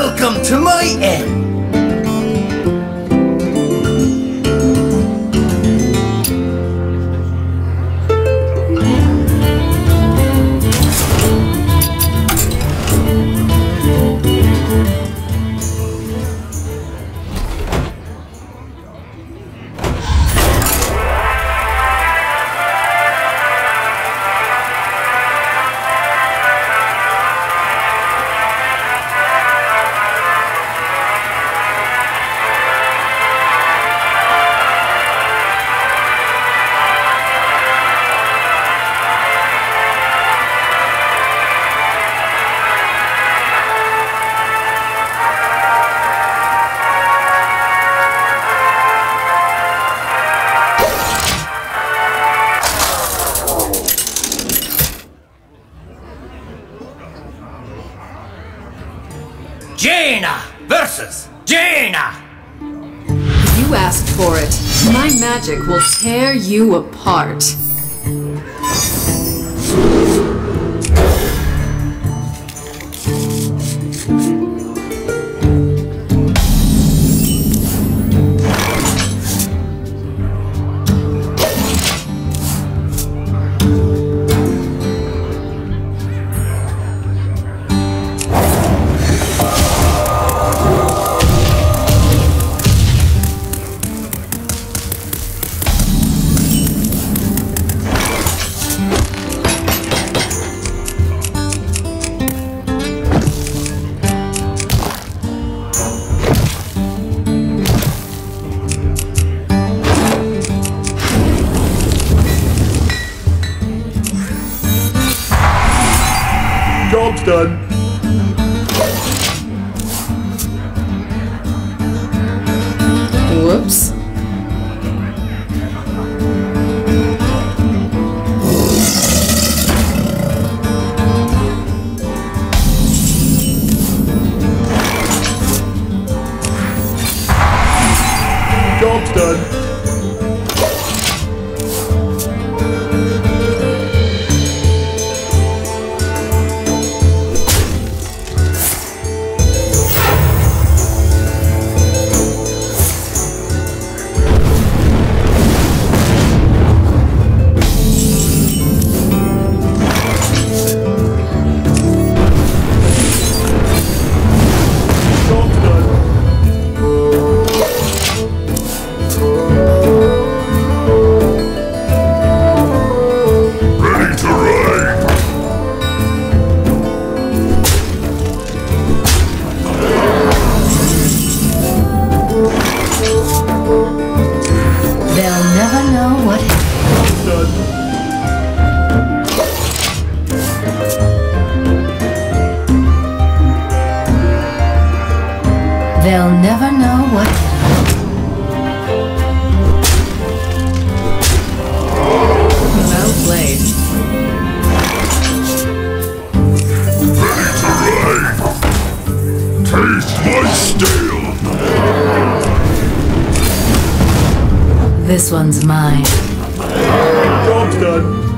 Welcome to my inn. Versus Jaina. You asked for it. My magic will tear you apart. Done. Whoops. Job's done. They'll never know what Well played. Taste my steel. This one's mine. Job's done.